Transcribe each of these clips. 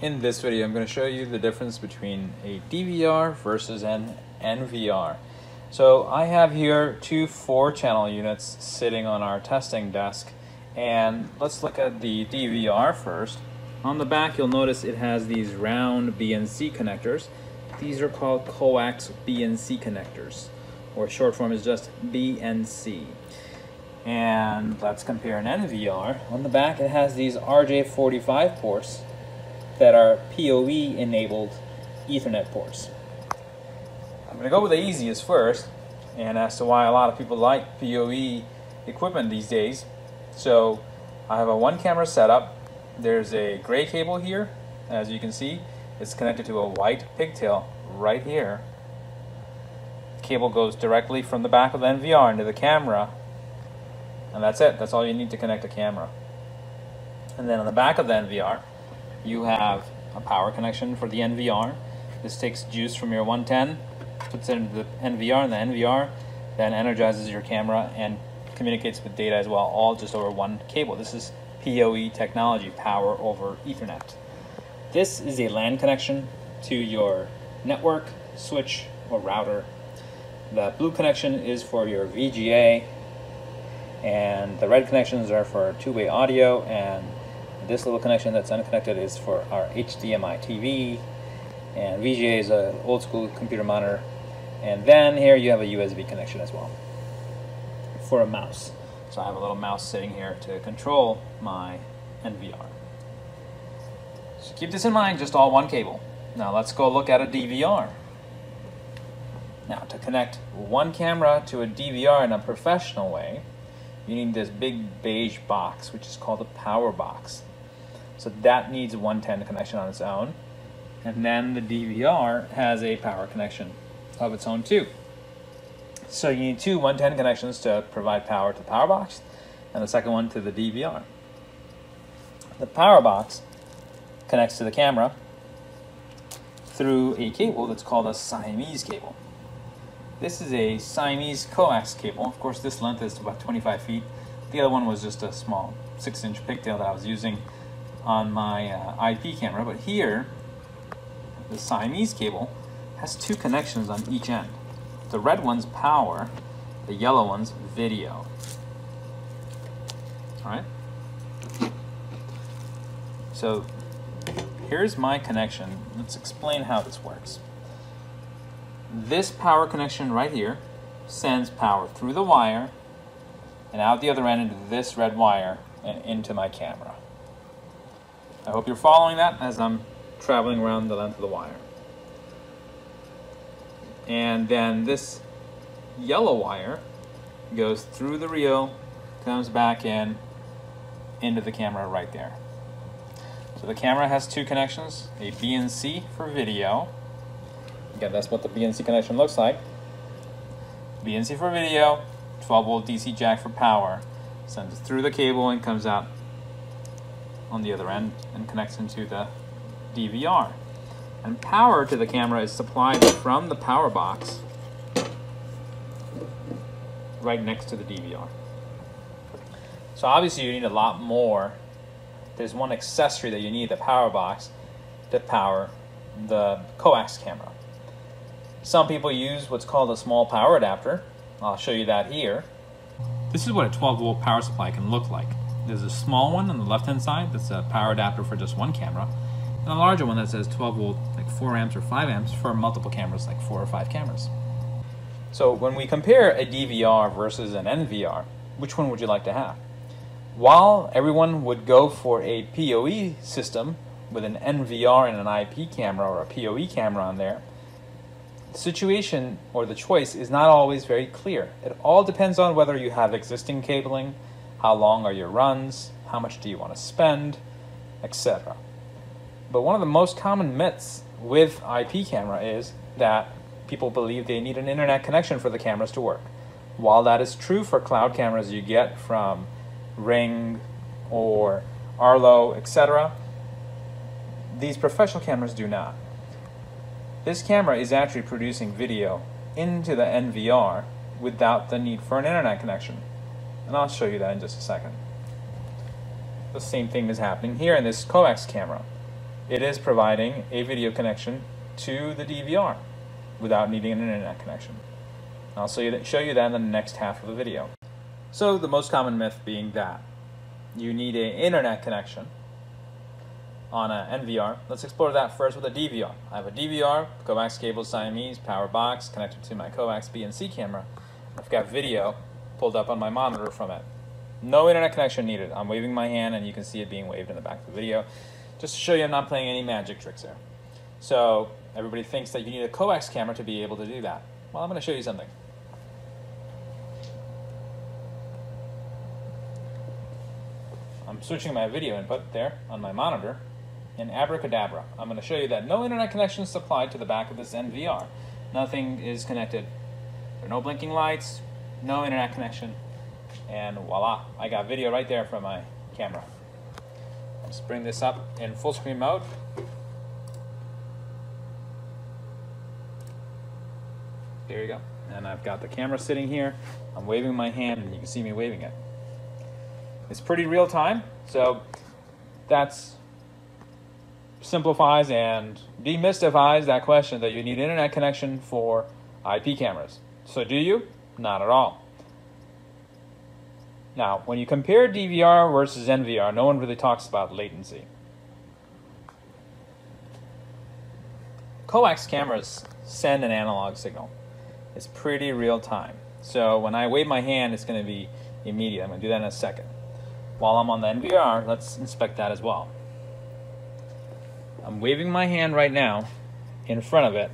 In this video, I'm going to show you the difference between a DVR versus an NVR. So I have here two four channel units sitting on our testing desk and let's look at the DVR first. On the back you'll notice it has these round BNC connectors. These are called coax BNC connectors or short form is just BNC. And let's compare an NVR. On the back it has these RJ45 ports that are PoE enabled Ethernet ports. I'm going to go with the easiest first, and as to why a lot of people like PoE equipment these days. So I have a one camera setup. There's a gray cable here, as you can see. It's connected to a white pigtail right here. The Cable goes directly from the back of the NVR into the camera, and that's it. That's all you need to connect a camera. And then on the back of the NVR, you have a power connection for the NVR. This takes juice from your 110, puts it into the NVR, and the NVR then energizes your camera and communicates with data as well, all just over one cable. This is PoE technology, power over Ethernet. This is a LAN connection to your network, switch, or router. The blue connection is for your VGA, and the red connections are for two-way audio and this little connection that's unconnected is for our HDMI TV, and VGA is an old school computer monitor. And then here you have a USB connection as well for a mouse. So I have a little mouse sitting here to control my NVR. So keep this in mind, just all one cable. Now let's go look at a DVR. Now to connect one camera to a DVR in a professional way, you need this big beige box, which is called a power box. So that needs a 110 connection on its own. And then the DVR has a power connection of its own too. So you need two 110 connections to provide power to the power box and the second one to the DVR. The power box connects to the camera through a cable that's called a Siamese cable. This is a Siamese coax cable. Of course, this length is about 25 feet. The other one was just a small 6 inch pigtail that I was using on my uh, IP camera, but here, the Siamese cable has two connections on each end. The red one's power, the yellow one's video. Alright? So, here's my connection. Let's explain how this works. This power connection right here sends power through the wire and out the other end into this red wire and into my camera. I hope you're following that as I'm traveling around the length of the wire. And then this yellow wire goes through the reel, comes back in, into the camera right there. So the camera has two connections, a BNC for video. Again, that's what the BNC connection looks like. BNC for video, 12 volt DC jack for power. Sends it through the cable and comes out on the other end and connects into the DVR. And power to the camera is supplied from the power box right next to the DVR. So obviously you need a lot more. There's one accessory that you need, the power box, to power the coax camera. Some people use what's called a small power adapter. I'll show you that here. This is what a 12 volt power supply can look like. There's a small one on the left hand side that's a power adapter for just one camera, and a larger one that says 12 volt, like 4 amps or 5 amps for multiple cameras, like 4 or 5 cameras. So when we compare a DVR versus an NVR, which one would you like to have? While everyone would go for a PoE system with an NVR and an IP camera or a PoE camera on there, the situation or the choice is not always very clear. It all depends on whether you have existing cabling, how long are your runs? How much do you want to spend? Etc. But one of the most common myths with IP camera is that people believe they need an internet connection for the cameras to work. While that is true for cloud cameras you get from Ring or Arlo, etc., these professional cameras do not. This camera is actually producing video into the NVR without the need for an internet connection. And I'll show you that in just a second. The same thing is happening here in this coax camera. it is providing a video connection to the DVR without needing an internet connection. I'll show you, that, show you that in the next half of the video. So the most common myth being that you need an internet connection on an NVR. Let's explore that first with a DVR. I have a DVR, coax cable Siamese, power box connected to my coax BNC camera. I've got video pulled up on my monitor from it. No internet connection needed. I'm waving my hand and you can see it being waved in the back of the video. Just to show you I'm not playing any magic tricks here. So everybody thinks that you need a coax camera to be able to do that. Well, I'm going to show you something. I'm switching my video input there on my monitor in abracadabra. I'm going to show you that no internet connection is supplied to the back of this NVR. Nothing is connected. There are no blinking lights, no internet connection, and voila, I got video right there from my camera. Let's bring this up in full screen mode. There you go. And I've got the camera sitting here. I'm waving my hand and you can see me waving it. It's pretty real time, so that's simplifies and demystifies that question that you need internet connection for IP cameras. So do you? Not at all. Now, when you compare DVR versus NVR, no one really talks about latency. Coax cameras send an analog signal. It's pretty real time. So when I wave my hand, it's going to be immediate. I'm going to do that in a second. While I'm on the NVR, let's inspect that as well. I'm waving my hand right now in front of it.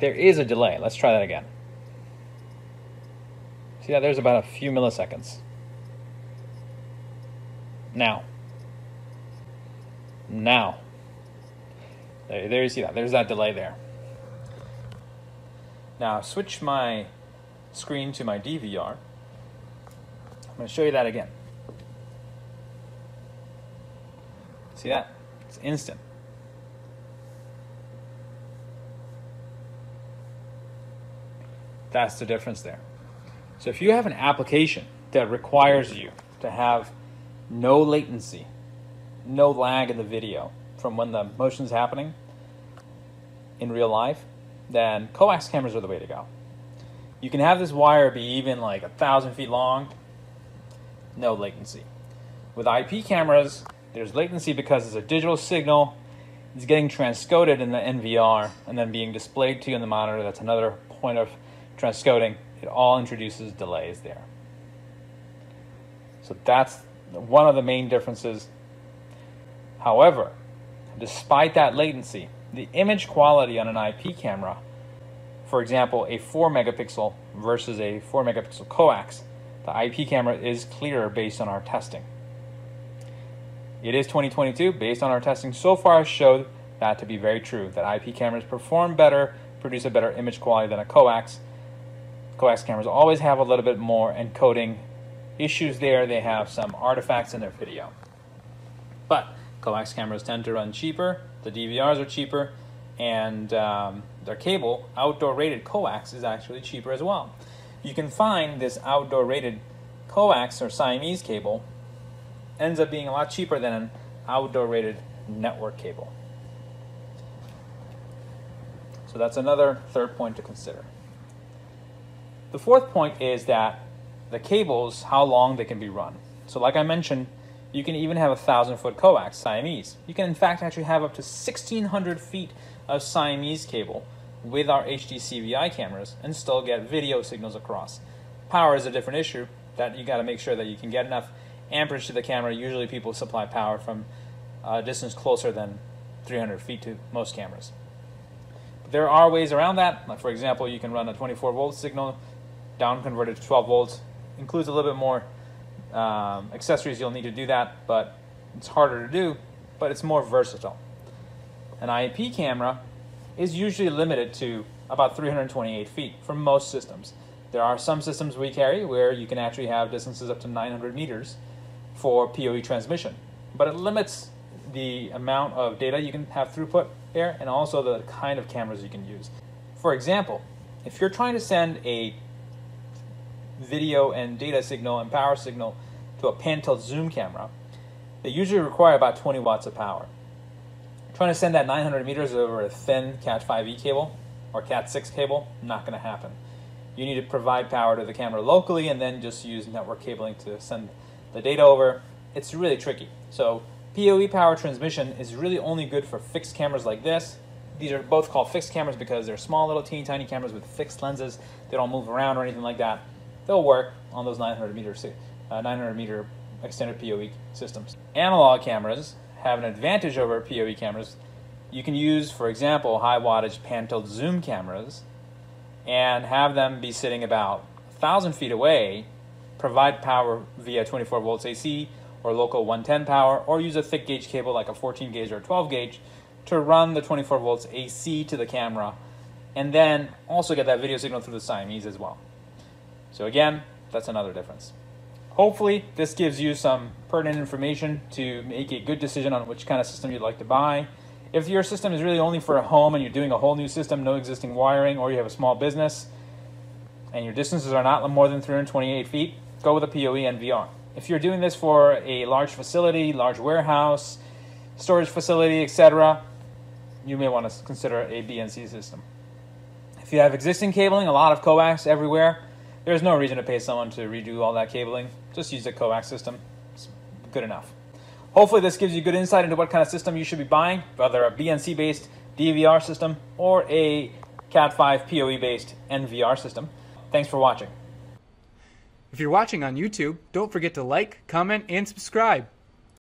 There is a delay. Let's try that again. See that? There's about a few milliseconds. Now. Now. There, there you see that. There's that delay there. Now switch my screen to my DVR. I'm going to show you that again. See that? It's instant. That's the difference there. So if you have an application that requires you to have no latency, no lag in the video from when the motion is happening in real life, then coax cameras are the way to go. You can have this wire be even like a thousand feet long, no latency. With IP cameras, there's latency because it's a digital signal. It's getting transcoded in the NVR and then being displayed to you in the monitor. That's another point of transcoding. It all introduces delays there. So that's one of the main differences. However, despite that latency, the image quality on an IP camera, for example, a 4 megapixel versus a 4 megapixel coax, the IP camera is clearer based on our testing. It is 2022. Based on our testing so far, showed that to be very true. That IP cameras perform better, produce a better image quality than a coax. Coax cameras always have a little bit more encoding issues there. They have some artifacts in their video. But coax cameras tend to run cheaper. The DVRs are cheaper, and um, their cable, outdoor rated coax, is actually cheaper as well. You can find this outdoor rated coax or Siamese cable ends up being a lot cheaper than an outdoor rated network cable. So that's another third point to consider. The fourth point is that the cables, how long they can be run. So like I mentioned, you can even have a thousand foot coax, Siamese. You can in fact actually have up to 1600 feet of Siamese cable with our HD CVI cameras and still get video signals across. Power is a different issue that you got to make sure that you can get enough amperage to the camera. Usually people supply power from a distance closer than 300 feet to most cameras. There are ways around that. Like for example, you can run a 24 volt signal down converted to 12 volts. Includes a little bit more um, accessories you'll need to do that, but it's harder to do, but it's more versatile. An IP camera is usually limited to about 328 feet for most systems. There are some systems we carry where you can actually have distances up to 900 meters for PoE transmission, but it limits the amount of data you can have throughput there and also the kind of cameras you can use. For example, if you're trying to send a video and data signal and power signal to a pan tilt zoom camera, they usually require about 20 watts of power. Trying to send that 900 meters over a thin Cat 5e cable or Cat 6 cable, not going to happen. You need to provide power to the camera locally and then just use network cabling to send the data over. It's really tricky. So PoE power transmission is really only good for fixed cameras like this. These are both called fixed cameras because they're small little teeny tiny cameras with fixed lenses. They don't move around or anything like that. They'll work on those 900 meter, uh, 900 meter extended PoE systems. Analog cameras have an advantage over PoE cameras. You can use, for example, high wattage pan tilt zoom cameras and have them be sitting about 1,000 feet away, provide power via 24 volts AC or local 110 power, or use a thick gauge cable like a 14 gauge or 12 gauge to run the 24 volts AC to the camera, and then also get that video signal through the Siamese as well. So again, that's another difference. Hopefully, this gives you some pertinent information to make a good decision on which kind of system you'd like to buy. If your system is really only for a home and you're doing a whole new system, no existing wiring, or you have a small business, and your distances are not more than 328 feet, go with a PoE NVR. If you're doing this for a large facility, large warehouse, storage facility, etc., you may want to consider a BNC system. If you have existing cabling, a lot of coax everywhere, there's no reason to pay someone to redo all that cabling. Just use a coax system. It's good enough. Hopefully this gives you good insight into what kind of system you should be buying, whether a BNC-based DVR system or a Cat5 PoE-based NVR system. Thanks for watching. If you're watching on YouTube, don't forget to like, comment, and subscribe.